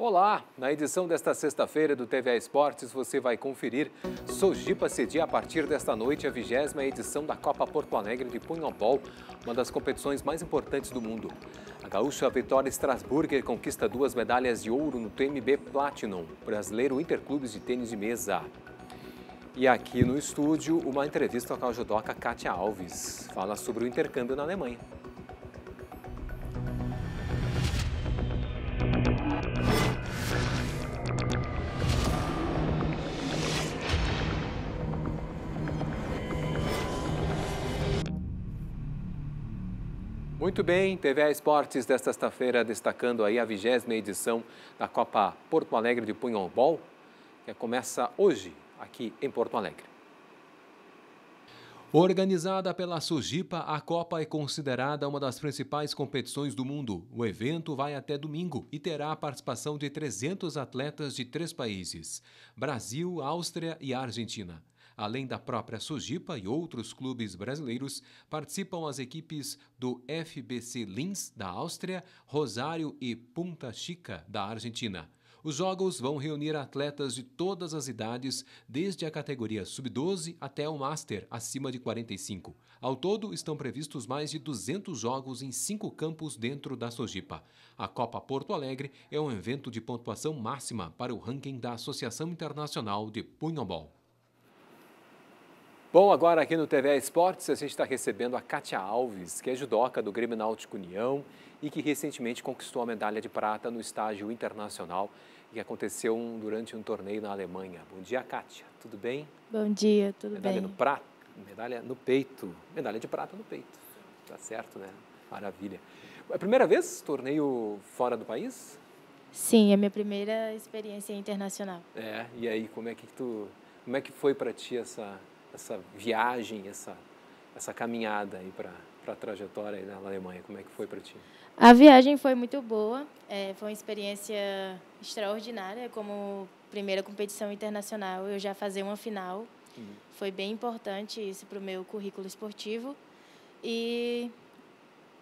Olá! Na edição desta sexta-feira do TVA Esportes, você vai conferir Sojipa cedia a partir desta noite a vigésima edição da Copa Porto Alegre de Punhobol, uma das competições mais importantes do mundo. A gaúcha Vitória Strasburger conquista duas medalhas de ouro no TMB Platinum, brasileiro Interclubes de Tênis de Mesa. E aqui no estúdio, uma entrevista com a judoca Kátia Alves. Fala sobre o intercâmbio na Alemanha. Muito bem, TVA Esportes desta sexta-feira destacando aí a vigésima edição da Copa Porto Alegre de Punhobol, que começa hoje aqui em Porto Alegre. Organizada pela Sujipa, a Copa é considerada uma das principais competições do mundo. O evento vai até domingo e terá a participação de 300 atletas de três países: Brasil, Áustria e Argentina. Além da própria Sojipa e outros clubes brasileiros, participam as equipes do FBC Linz, da Áustria, Rosário e Punta Chica, da Argentina. Os jogos vão reunir atletas de todas as idades, desde a categoria sub-12 até o Master, acima de 45. Ao todo, estão previstos mais de 200 jogos em cinco campos dentro da Sojipa. A Copa Porto Alegre é um evento de pontuação máxima para o ranking da Associação Internacional de Punhobol. Bom, agora aqui no TV Esportes a gente está recebendo a Kátia Alves, que é judoca do Grêmio Náutico União e que recentemente conquistou a medalha de prata no estágio internacional que aconteceu durante um torneio na Alemanha. Bom dia, Kátia. Tudo bem? Bom dia, tudo medalha bem. Medalha no prata, medalha no peito, medalha de prata no peito. Tá certo, né? Maravilha. É a primeira vez torneio fora do país? Sim, é minha primeira experiência internacional. É, e aí como é que tu, como é que foi para ti essa essa viagem, essa, essa caminhada aí para a trajetória aí na Alemanha? Como é que foi para ti? A viagem foi muito boa, é, foi uma experiência extraordinária. Como primeira competição internacional, eu já fazia uma final. Uhum. Foi bem importante isso para o meu currículo esportivo. E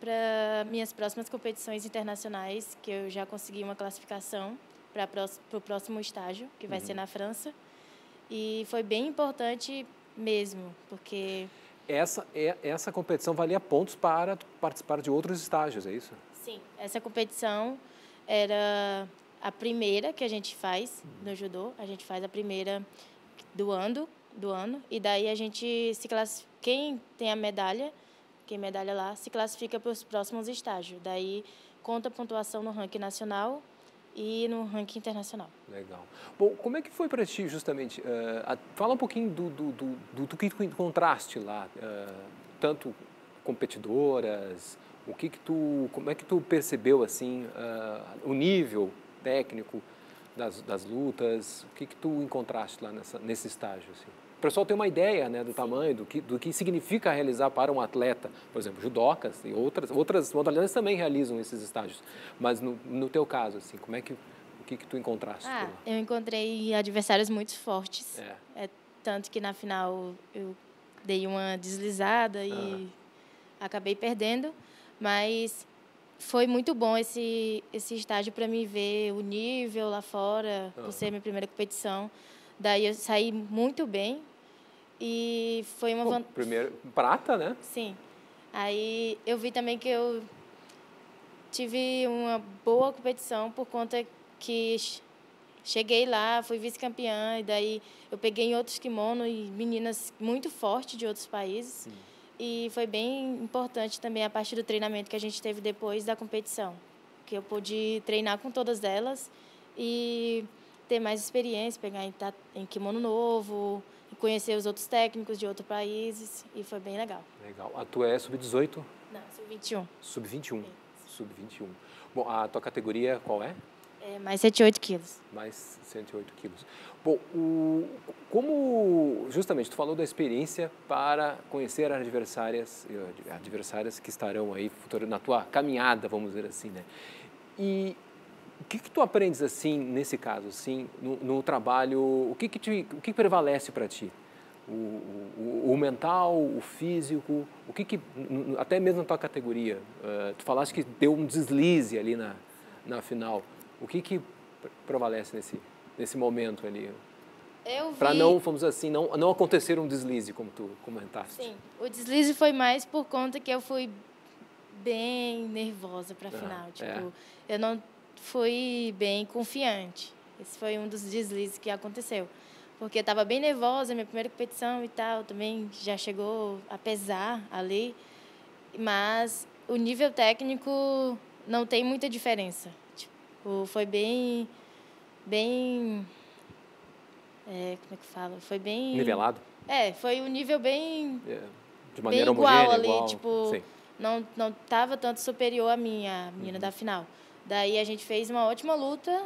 para minhas próximas competições internacionais, que eu já consegui uma classificação para o próximo estágio, que vai uhum. ser na França. E foi bem importante mesmo, porque... Essa, é, essa competição valia pontos para participar de outros estágios, é isso? Sim, essa competição era a primeira que a gente faz no judô. A gente faz a primeira do ano, do ano e daí a gente se classifica. Quem tem a medalha, quem medalha lá, se classifica para os próximos estágios. Daí conta a pontuação no ranking nacional e no ranking internacional. Legal. Bom, como é que foi para ti justamente? Uh, fala um pouquinho do, do, do, do, do que tu encontraste lá, uh, tanto competidoras, o que que tu, como é que tu percebeu assim uh, o nível técnico das, das lutas? O que que tu encontraste lá nessa, nesse estágio? Assim? O pessoal ter uma ideia né, do tamanho, do que, do que significa realizar para um atleta. Por exemplo, judocas e outras, outras modalidades também realizam esses estágios. Mas no, no teu caso, assim, como é que, o que, que tu encontraste? Ah, eu encontrei adversários muito fortes. É. é. tanto que na final eu dei uma deslizada e uhum. acabei perdendo. Mas foi muito bom esse, esse estágio para mim ver o nível lá fora, uhum. por ser minha primeira competição. Daí eu saí muito bem, e foi uma vantagem. Primeiro, prata, né? Sim. Aí eu vi também que eu tive uma boa competição por conta que cheguei lá, fui vice-campeã, e daí eu peguei em outros kimonos e meninas muito fortes de outros países. Sim. E foi bem importante também a parte do treinamento que a gente teve depois da competição, que eu pude treinar com todas elas e ter mais experiência, pegar em, em kimono novo, conhecer os outros técnicos de outros países e foi bem legal. Legal. A tua é sub-18? Não, sub-21. Sub-21. Sub-21. Bom, a tua categoria qual é? É mais 108 quilos. Mais 108 quilos. Bom, o, como justamente tu falou da experiência para conhecer adversárias, eh, adversárias que estarão aí na tua caminhada, vamos dizer assim, né? E o que, que tu aprendes assim nesse caso, assim, no, no trabalho? O que que, te, o que prevalece para ti? O, o, o, mental, o físico, o que, que até mesmo na tua categoria, uh, tu falaste que deu um deslize ali na, na final. O que que prevalece nesse, nesse momento ali? Eu vi... Para não, vamos assim, não, não acontecer um deslize, como tu comentaste. Sim, o deslize foi mais por conta que eu fui bem nervosa para a ah, final. É. Tipo, é. eu não fui bem confiante. Esse foi um dos deslizes que aconteceu. Porque eu estava bem nervosa, minha primeira competição e tal, também já chegou a pesar ali. Mas o nível técnico não tem muita diferença. Tipo, foi bem. bem. É, como é que fala? Foi bem. Nivelado? É, foi um nível bem. É, de maneira bem igual ali, igual. tipo. Sim. Não, não tava tanto superior a minha, a menina uhum. da final. Daí a gente fez uma ótima luta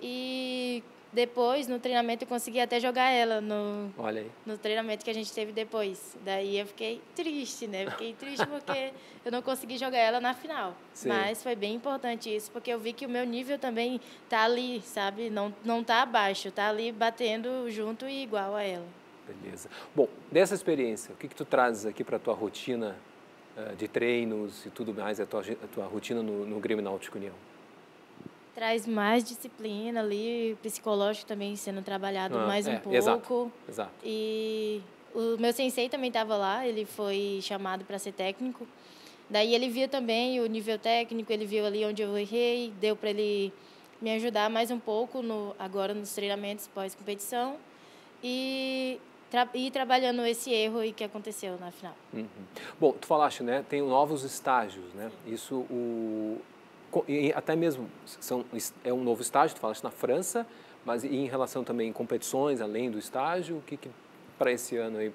e depois, no treinamento, eu consegui até jogar ela no, Olha aí. no treinamento que a gente teve depois. Daí eu fiquei triste, né? fiquei triste porque eu não consegui jogar ela na final. Sim. Mas foi bem importante isso, porque eu vi que o meu nível também tá ali, sabe? Não, não tá abaixo, tá ali batendo junto e igual a ela. Beleza. Bom, dessa experiência, o que, que tu trazes aqui para a tua rotina uh, de treinos e tudo mais, a tua, a tua rotina no, no Grêmio Náutico União? Traz mais disciplina ali, psicológico também sendo trabalhado ah, mais um é, pouco. Exato, exato. E o meu sensei também estava lá, ele foi chamado para ser técnico. Daí ele viu também o nível técnico, ele viu ali onde eu errei, deu para ele me ajudar mais um pouco no agora nos treinamentos pós-competição e tra ir trabalhando esse erro que aconteceu na final. Uhum. Bom, tu falaste, né? Tem novos estágios, né? Isso o até mesmo são, é um novo estágio, tu falaste na França, mas em relação também competições além do estágio, o que, que para esse ano aí, uh,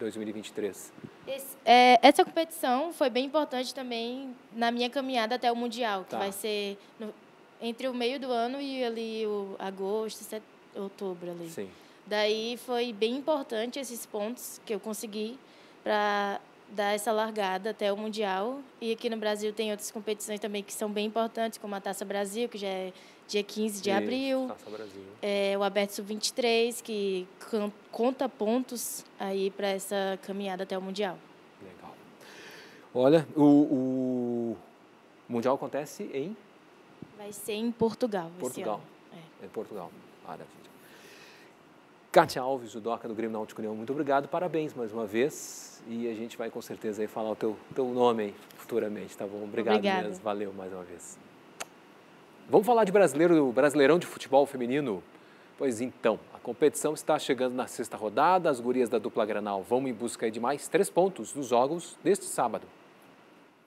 2023? Esse, é, essa competição foi bem importante também na minha caminhada até o Mundial, que tá. vai ser no, entre o meio do ano e ali o agosto, set, outubro ali. Sim. Daí foi bem importante esses pontos que eu consegui para dar essa largada até o Mundial. E aqui no Brasil tem outras competições também que são bem importantes, como a Taça Brasil, que já é dia 15 de Isso, abril. Taça Brasil. É, o Aberto Sub-23, que conta pontos aí para essa caminhada até o Mundial. Legal. Olha, o, o Mundial acontece em? Vai ser em Portugal. Portugal. É. Em Portugal. Maravilha. Kátia Alves, judoca do Grêmio Náutico União, muito obrigado, parabéns mais uma vez. E a gente vai com certeza aí falar o teu, teu nome aí futuramente, tá bom? Obrigado Obrigada. mesmo, valeu mais uma vez. Vamos falar de brasileiro, Brasileirão de Futebol Feminino? Pois então, a competição está chegando na sexta rodada, as gurias da dupla Granal vão em busca de mais três pontos nos jogos deste sábado.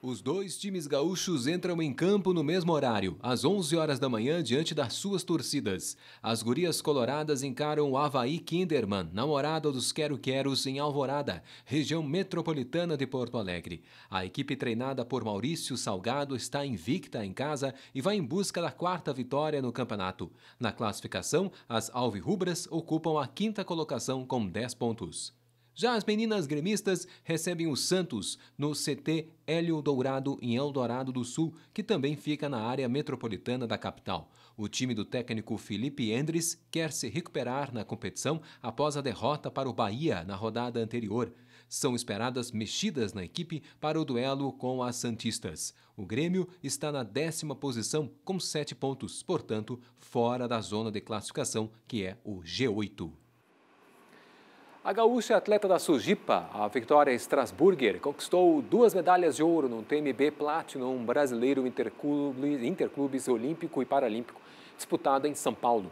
Os dois times gaúchos entram em campo no mesmo horário, às 11 horas da manhã, diante das suas torcidas. As gurias coloradas encaram o Havaí Kinderman, namorada dos Quero-Queros, em Alvorada, região metropolitana de Porto Alegre. A equipe treinada por Maurício Salgado está invicta em casa e vai em busca da quarta vitória no campeonato. Na classificação, as alvirrubras ocupam a quinta colocação com 10 pontos. Já as meninas gremistas recebem o Santos no CT Hélio Dourado, em Eldorado do Sul, que também fica na área metropolitana da capital. O time do técnico Felipe Endres quer se recuperar na competição após a derrota para o Bahia na rodada anterior. São esperadas mexidas na equipe para o duelo com as Santistas. O Grêmio está na décima posição com sete pontos, portanto, fora da zona de classificação, que é o G8. A gaúcha atleta da Sujipa, a Victoria Strasburger, conquistou duas medalhas de ouro no TMB Platinum Brasileiro Interclubes, Interclubes Olímpico e Paralímpico, disputado em São Paulo.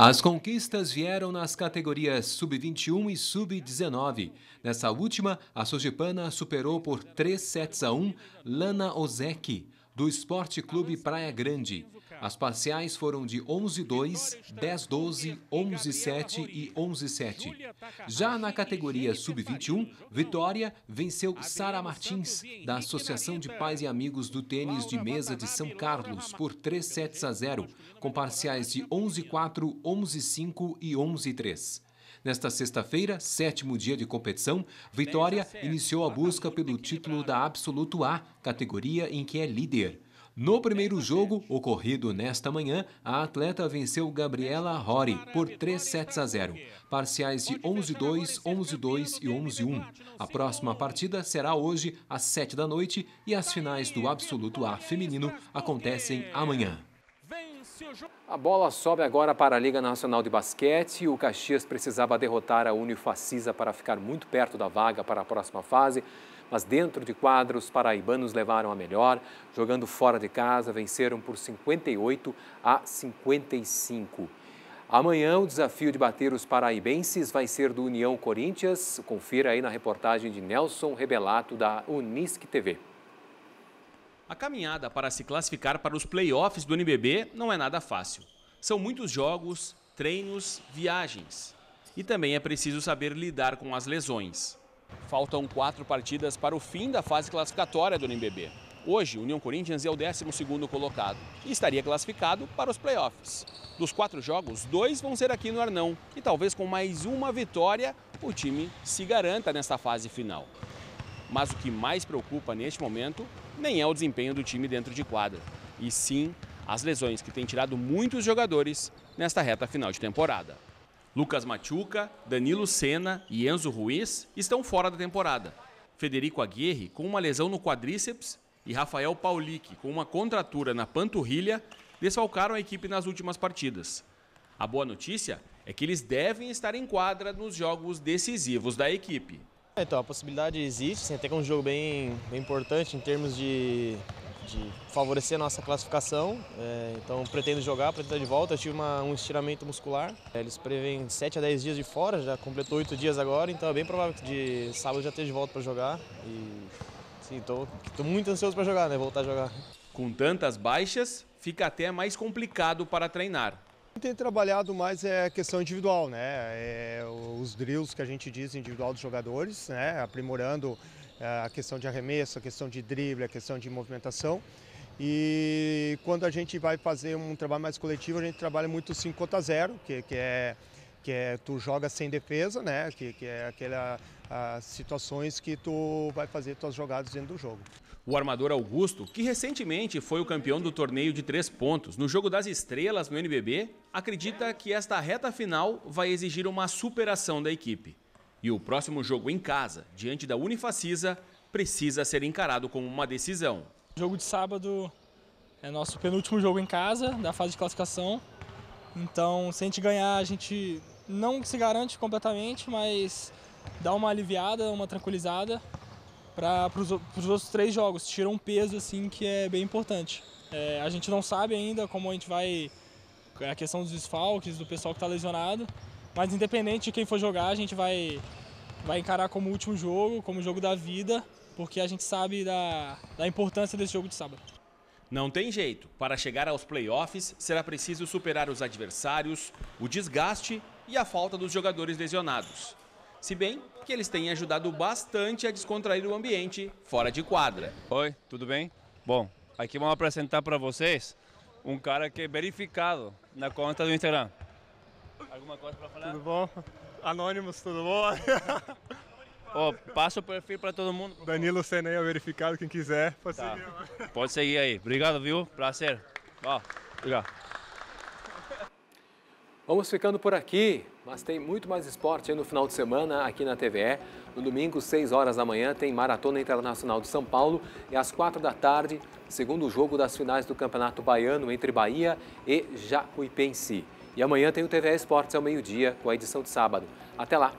As conquistas vieram nas categorias sub-21 e sub-19. Nessa última, a Sojipana superou por 3 sets a 1 Lana Ozeki, do Esporte Clube Praia Grande. As parciais foram de 11-2, 10-12, 11-7 e 11-7. Já na categoria Sub-21, Vitória venceu Sara Martins, da Associação de Pais e Amigos do Tênis de Mesa de São Carlos, por 3 sets a 0, com parciais de 11-4, 11-5 e 11-3. Nesta sexta-feira, sétimo dia de competição, Vitória iniciou a busca pelo título da Absoluto A, categoria em que é líder. No primeiro jogo, ocorrido nesta manhã, a atleta venceu Gabriela Rory por 3 sets a 0, parciais de 11-2, 11-2 e 11-1. A próxima partida será hoje às 7 da noite e as finais do Absoluto A feminino acontecem amanhã. A bola sobe agora para a Liga Nacional de Basquete. O Caxias precisava derrotar a Unifacisa para ficar muito perto da vaga para a próxima fase mas dentro de quadros, os paraibanos levaram a melhor. Jogando fora de casa, venceram por 58 a 55. Amanhã, o desafio de bater os paraibenses vai ser do União Corinthians. Confira aí na reportagem de Nelson Rebelato, da Unisque TV. A caminhada para se classificar para os playoffs do NBB não é nada fácil. São muitos jogos, treinos, viagens. E também é preciso saber lidar com as lesões. Faltam quatro partidas para o fim da fase classificatória do NBB. Hoje, o União Corinthians é o 12º colocado e estaria classificado para os playoffs. Dos quatro jogos, dois vão ser aqui no Arnão e talvez com mais uma vitória o time se garanta nesta fase final. Mas o que mais preocupa neste momento nem é o desempenho do time dentro de quadra, e sim as lesões que têm tirado muitos jogadores nesta reta final de temporada. Lucas Machuca, Danilo Sena e Enzo Ruiz estão fora da temporada. Federico Aguirre, com uma lesão no quadríceps, e Rafael Paulic, com uma contratura na panturrilha, desfalcaram a equipe nas últimas partidas. A boa notícia é que eles devem estar em quadra nos jogos decisivos da equipe. Então, a possibilidade existe, até que é um jogo bem, bem importante em termos de de favorecer a nossa classificação. É, então pretendo jogar, pretendo estar de volta. Eu tive uma, um estiramento muscular. É, eles prevêem 7 a 10 dias de fora, já completou 8 dias agora, então é bem provável que de sábado já esteja de volta para jogar. E sim, estou muito ansioso para jogar, né? Voltar a jogar. Com tantas baixas, fica até mais complicado para treinar. Tem trabalhado mais é a questão individual, né? É, os drills que a gente diz individual dos jogadores, né? Aprimorando é, a questão de arremesso, a questão de drible, a questão de movimentação. E quando a gente vai fazer um trabalho mais coletivo, a gente trabalha muito 5 contra 0, que, que, é, que é tu joga sem defesa, né? que, que é aquelas situações que tu vai fazer tuas jogadas dentro do jogo. O armador Augusto, que recentemente foi o campeão do torneio de três pontos no Jogo das Estrelas no NBB, acredita que esta reta final vai exigir uma superação da equipe. E o próximo jogo em casa, diante da Unifacisa, precisa ser encarado como uma decisão. O jogo de sábado é nosso penúltimo jogo em casa da fase de classificação. Então, se a gente ganhar, a gente não se garante completamente, mas dá uma aliviada, uma tranquilizada para os outros três jogos. Tira um peso assim que é bem importante. É, a gente não sabe ainda como a gente vai a questão dos desfalques, do pessoal que está lesionado, mas independente de quem for jogar, a gente vai, vai encarar como último jogo, como jogo da vida, porque a gente sabe da, da importância desse jogo de sábado. Não tem jeito. Para chegar aos playoffs, será preciso superar os adversários, o desgaste e a falta dos jogadores lesionados. Se bem que eles têm ajudado bastante a descontrair o ambiente fora de quadra. Oi, tudo bem? Bom, aqui vamos apresentar para vocês um cara que é verificado na conta do Instagram. Alguma coisa para falar? Tudo bom? Anônimos, tudo bom? oh, passa o perfil para todo mundo. Danilo Senei é verificado, quem quiser, pode tá. seguir. Pode seguir aí. Obrigado, viu? Prazer. Ó, obrigado. Vamos ficando por aqui, mas tem muito mais esporte no final de semana aqui na TVE. No domingo, 6 horas da manhã, tem Maratona Internacional de São Paulo e às 4 da tarde, segundo jogo das finais do Campeonato Baiano entre Bahia e Jacuipense. E amanhã tem o TVE Esportes ao meio-dia, com a edição de sábado. Até lá!